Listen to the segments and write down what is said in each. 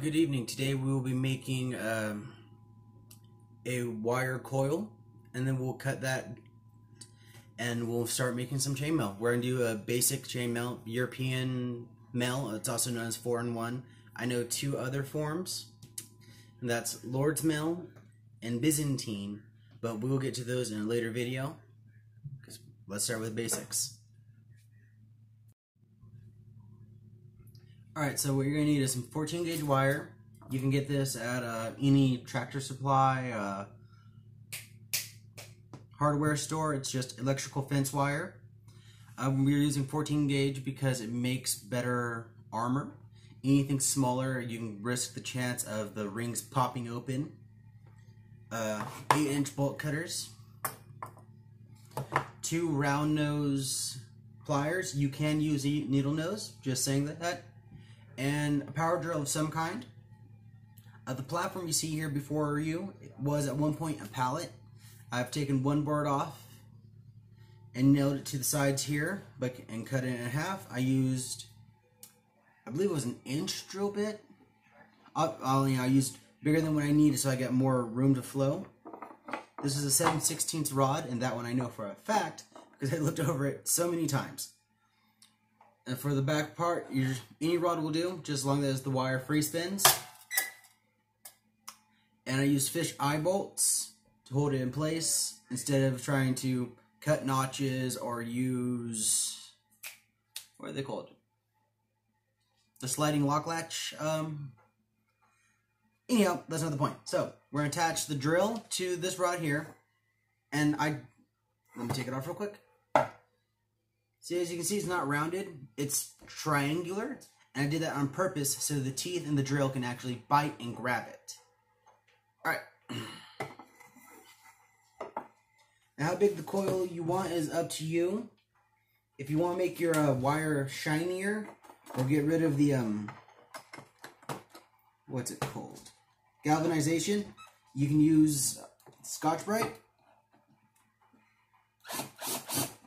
Good evening. Today we will be making um, a wire coil, and then we'll cut that, and we'll start making some chainmail. We're gonna do a basic chainmail, European mail. It's also known as four in one. I know two other forms, and that's Lord's mail and Byzantine, but we will get to those in a later video. Let's start with basics. Alright, so what you're going to need is some 14 gauge wire. You can get this at uh, any tractor supply, uh, hardware store. It's just electrical fence wire. Um, we're using 14 gauge because it makes better armor. Anything smaller, you can risk the chance of the rings popping open. Uh, 8 inch bolt cutters. Two round nose pliers. You can use a needle nose, just saying that and a power drill of some kind. Uh, the platform you see here before you was at one point a pallet. I've taken one board off and nailed it to the sides here but and cut it in half. I used, I believe it was an inch drill bit. I, I, you know, I used bigger than what I needed so I got more room to flow. This is a 7 16 rod and that one I know for a fact because I looked over it so many times. And for the back part, your, any rod will do, just as long as the wire free spins. And I use fish eye bolts to hold it in place instead of trying to cut notches or use, what are they called? The sliding lock latch. Um, anyhow, that's not the point. So, we're to attach the drill to this rod here. And I, let me take it off real quick. See, as you can see, it's not rounded. It's triangular. And I did that on purpose so the teeth in the drill can actually bite and grab it. Alright. Now, how big the coil you want is up to you. If you want to make your uh, wire shinier, or get rid of the, um, what's it called? Galvanization, you can use Scotch-Brite.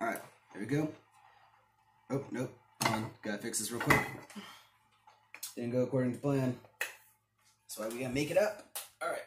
Alright, there we go. Oh, nope. On. Gotta fix this real quick. Didn't go according to plan. That's why we gotta make it up. Alright.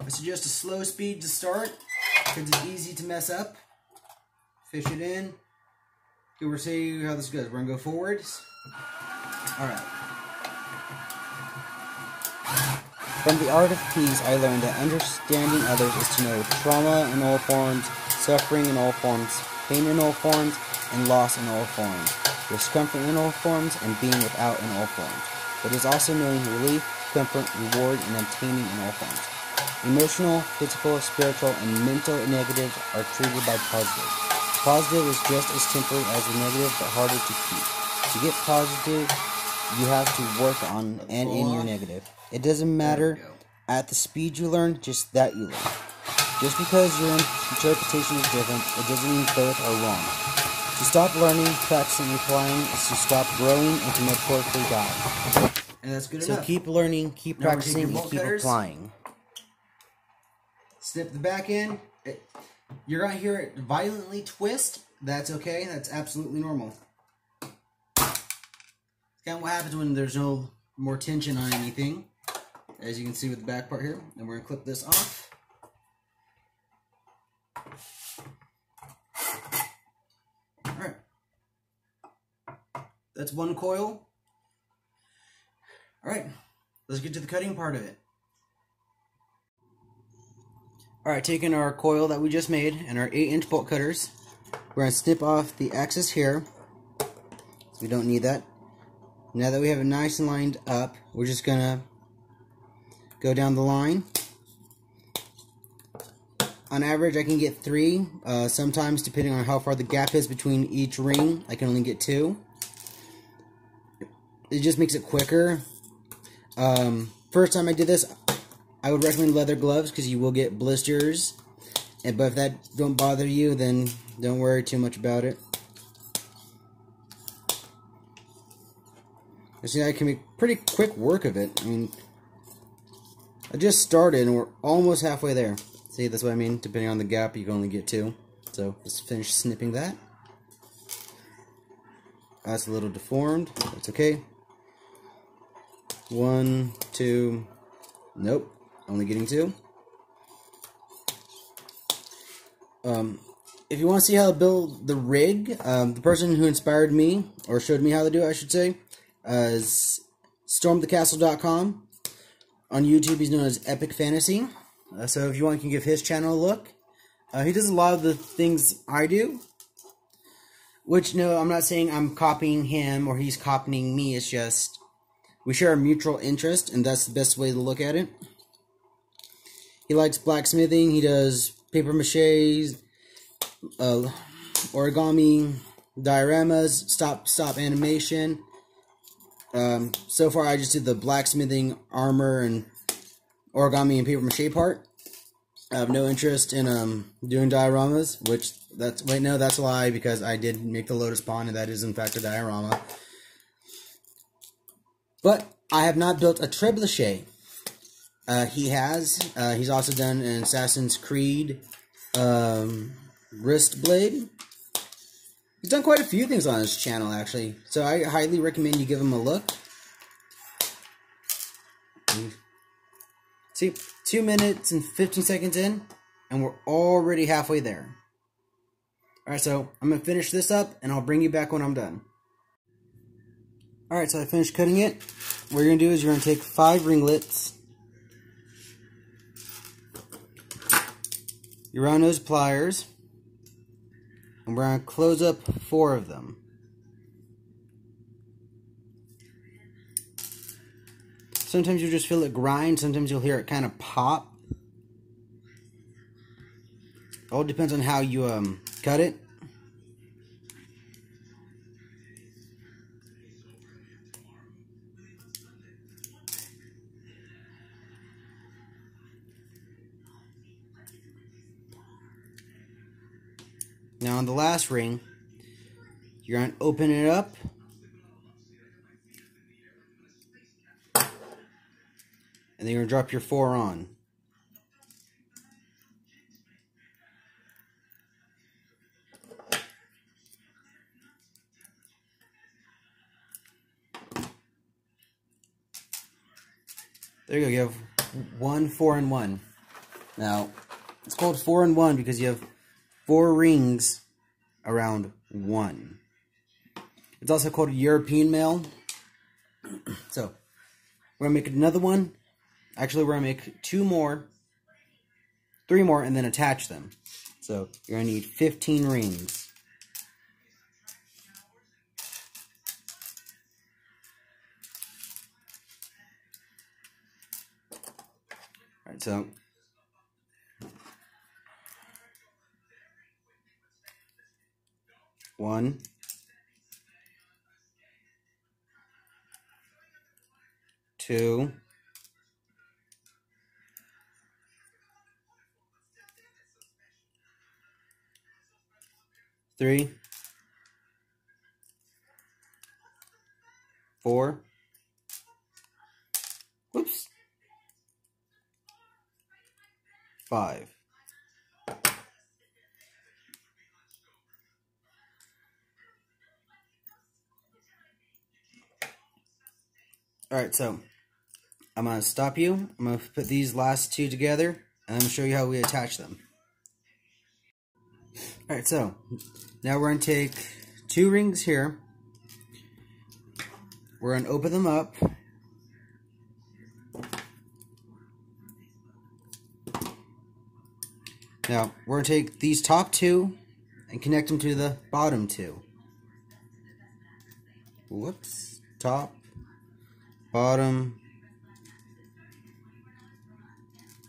I suggest a slow speed to start because it's easy to mess up. Fish it in. Okay, we're see how this goes. We're gonna go forwards. Alright. From the art of peace, I learned that understanding others is to know trauma in all forms, suffering in all forms, pain in all forms, and loss in all forms, discomfort in all forms, and being without in all forms. But it is also knowing relief, comfort, reward, and obtaining in all forms. Emotional, physical, spiritual, and mental negatives are treated by positive. Positive is just as temporary as the negative, but harder to keep. To get positive, you have to work on and in your negative. It doesn't matter at the speed you learn, just that you learn. Just because your interpretation is different, it doesn't mean both are wrong. To stop learning, practicing, and applying is to stop growing and to metaphorically die. And that's good so enough. So keep learning, keep Now practicing, and keep cutters. applying. Snip the back end. It, you're gonna hear it violently twist. That's okay. That's absolutely normal. It's kind of what happens when there's no more tension on anything. As you can see with the back part here. And we're gonna clip this off. That's one coil. Alright. Let's get to the cutting part of it. Alright, taking our coil that we just made and our 8 inch bolt cutters, we're going to snip off the axis here. We don't need that. Now that we have it nice and lined up, we're just going to go down the line. On average, I can get three. Uh, sometimes, depending on how far the gap is between each ring, I can only get two. It just makes it quicker. Um, first time I did this, I would recommend leather gloves because you will get blisters. And, but if that don't bother you, then don't worry too much about it. I see I can make pretty quick work of it. I mean, I just started and we're almost halfway there. See, that's what I mean. Depending on the gap, you can only get two. So let's finish snipping that. That's a little deformed. That's okay. One, two. Nope. Only getting two. Um, if you want to see how to build the rig, um, the person who inspired me, or showed me how to do it, I should say, uh, is stormthecastle.com. On YouTube, he's known as Epic Fantasy. Uh, so if you want, you can give his channel a look. Uh, he does a lot of the things I do. Which, no, I'm not saying I'm copying him or he's copying me. It's just we share a mutual interest, and that's the best way to look at it. He likes blacksmithing. He does paper mache, uh, origami, dioramas, stop stop animation. Um, so far, I just did the blacksmithing, armor, and origami and paper mache part. I have no interest in um, doing dioramas, which that's wait no, that's a lie because I did make the lotus pond, and that is in fact a diorama. But I have not built a trebuchet. Uh, he has. Uh, he's also done an Assassin's Creed um, wrist blade. He's done quite a few things on his channel, actually. So I highly recommend you give him a look. See, two minutes and 15 seconds in, and we're already halfway there. Alright, so I'm going to finish this up, and I'll bring you back when I'm done. Alright, so I finished cutting it. What you're to do is you're to take five ringlets, your round nose pliers, and we're to close up four of them. Sometimes you just feel it grind, sometimes you'll hear it kind of pop. All depends on how you um, cut it. On the last ring, you're going to open it up. And then you're going to drop your four on. There you go. You have one, four, and one. Now, it's called four and one because you have four rings around one. It's also called European mail. so, we're going to make another one. Actually, we're going to make two more, three more, and then attach them. So, you're going to need 15 rings. Alright, so One. Two. Three. Four. Whoops. Five. Alright, so I'm going to stop you. I'm going to put these last two together, and I'm going to show you how we attach them. Alright, so now we're going to take two rings here. We're going to open them up. Now, we're going to take these top two and connect them to the bottom two. Whoops. Top bottom,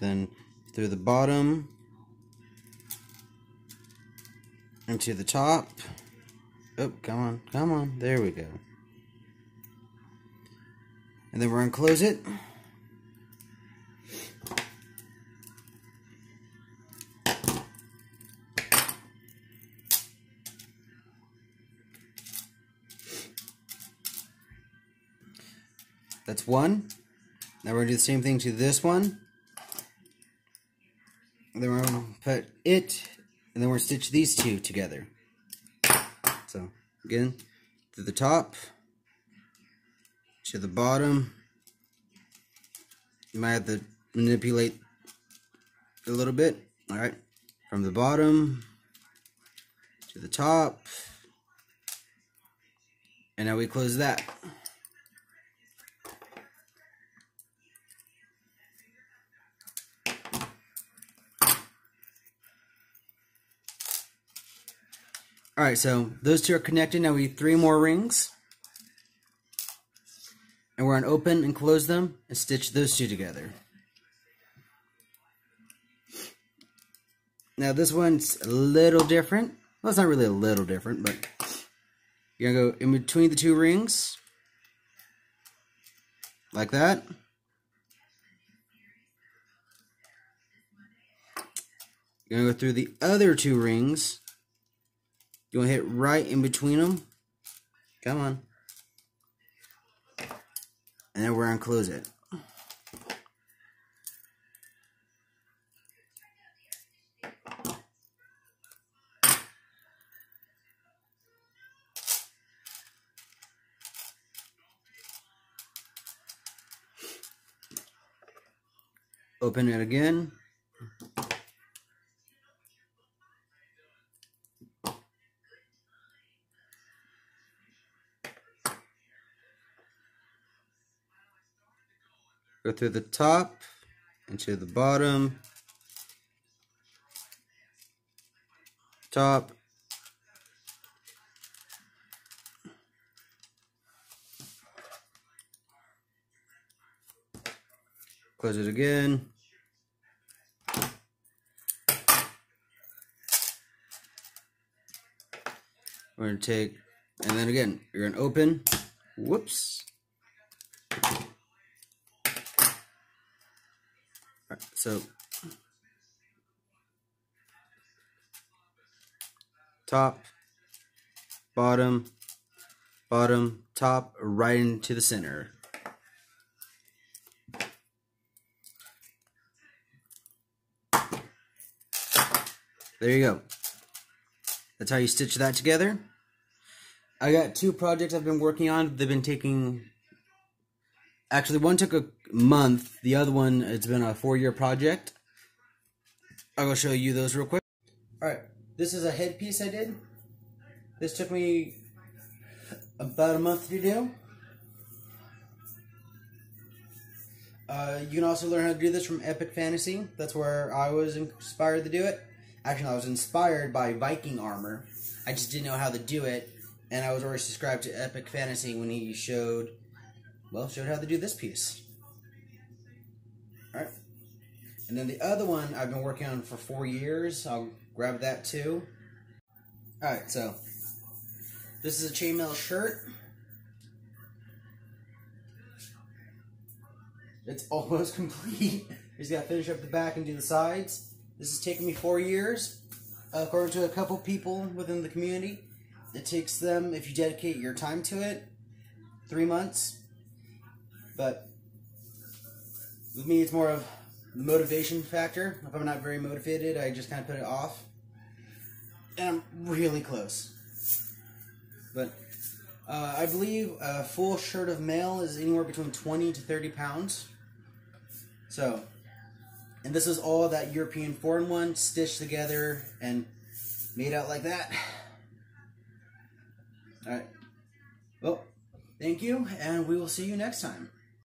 then through the bottom into the top. Oh, come on, come on. There we go. And then we're going to close it. That's one. Now we're going to do the same thing to this one. And then we're going to put it, and then we're going to stitch these two together. So, again, to the top to the bottom. You might have to manipulate a little bit. All right, from the bottom to the top. And now we close that. All right, so those two are connected. Now we need three more rings. And we're going to open and close them and stitch those two together. Now this one's a little different. Well, it's not really a little different, but you're going to go in between the two rings. Like that. You're going to go through the other two rings you want to hit right in between them. Come on. And then we're going to close it. Open it again. Through the top into the bottom, top, close it again. We're going to take, and then again, you're going to open, whoops, so top, bottom, bottom, top, right into the center. There you go. That's how you stitch that together. I got two projects I've been working on. They've been taking Actually, one took a month. The other one, it's been a four-year project. I will show you those real quick. All right, this is a headpiece I did. This took me about a month to do. Uh, you can also learn how to do this from Epic Fantasy. That's where I was inspired to do it. Actually, I was inspired by Viking armor. I just didn't know how to do it, and I was already subscribed to Epic Fantasy when he showed well, showed how to do this piece. Alright. And then the other one I've been working on for four years. I'll grab that too. Alright, so this is a chainmail shirt. It's almost complete. Just gotta finish up the back and do the sides. This has taken me four years. Uh, according to a couple people within the community, it takes them, if you dedicate your time to it, three months. But with me, it's more of the motivation factor. If I'm not very motivated, I just kind of put it off. And I'm really close. But uh, I believe a full shirt of mail is anywhere between 20 to 30 pounds. So, and this is all that European four in one stitched together and made out like that. Alright. Well, thank you, and we will see you next time.